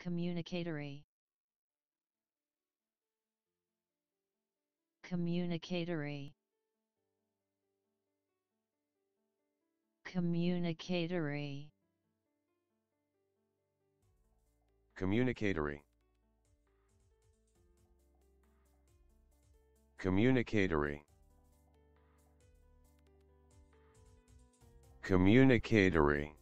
communicatory. Communicatory. Communicatory. Communicatory. Communicatory. Communicatory.